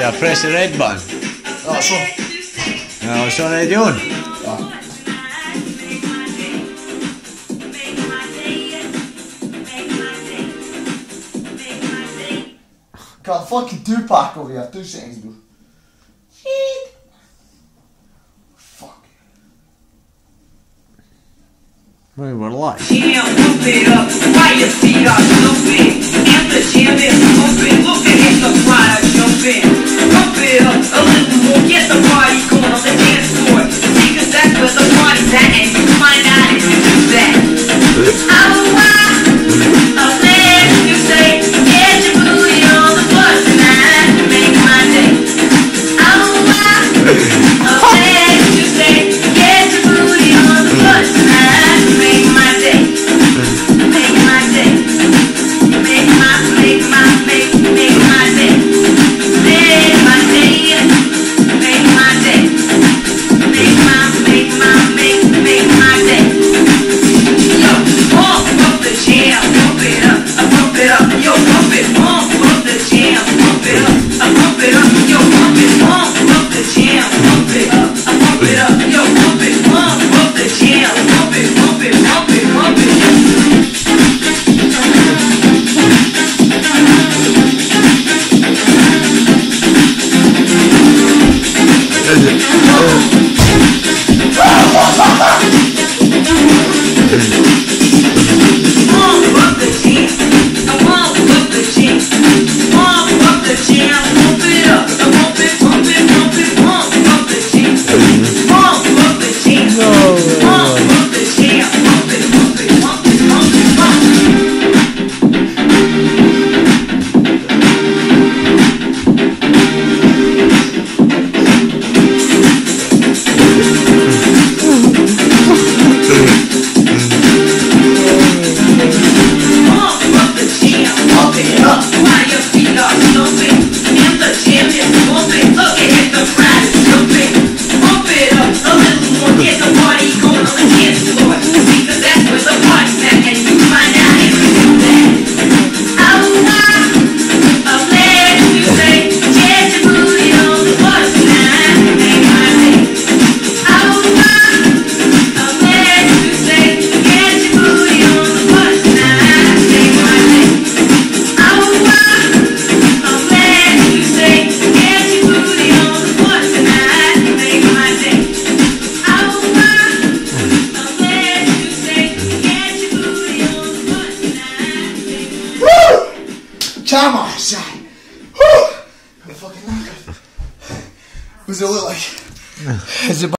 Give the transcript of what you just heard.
after I press the red button. Oh, that's on. No, it's already on. Ah. Got a fucking two pack over here. Two seconds, bro. Fuck. Maybe we're alive. the party. Pump it up, pump it up. Come on, Sean. Whew. I'm fucking knackered. What does it look like? Is it